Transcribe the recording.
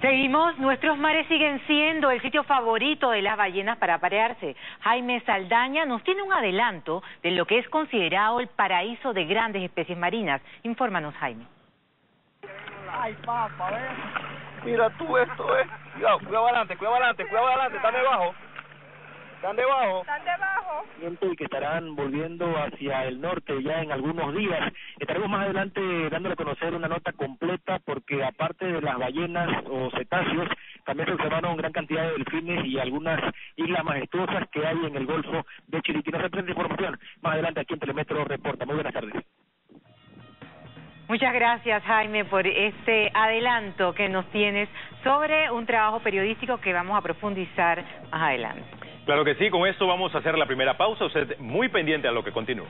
Seguimos, nuestros mares siguen siendo el sitio favorito de las ballenas para aparearse. Jaime Saldaña nos tiene un adelanto de lo que es considerado el paraíso de grandes especies marinas. Infórmanos, Jaime. Ay, papá, Mira tú esto, ¿eh? Cuidado, cuidado adelante, cuidado adelante, cuidado adelante, están debajo. Están debajo. Están debajo. Y que estarán volviendo hacia el norte ya en algunos días. Estaremos más adelante dándole a conocer una nota completa porque aparte de las ballenas o cetáceos, también se observaron gran cantidad de delfines y algunas islas majestuosas que hay en el Golfo de Chiriquí. No se información más adelante aquí en Telemetro Reporta. Muy buenas tardes. Muchas gracias, Jaime, por este adelanto que nos tienes sobre un trabajo periodístico que vamos a profundizar más adelante. Claro que sí, con esto vamos a hacer la primera pausa. Usted muy pendiente a lo que continúa.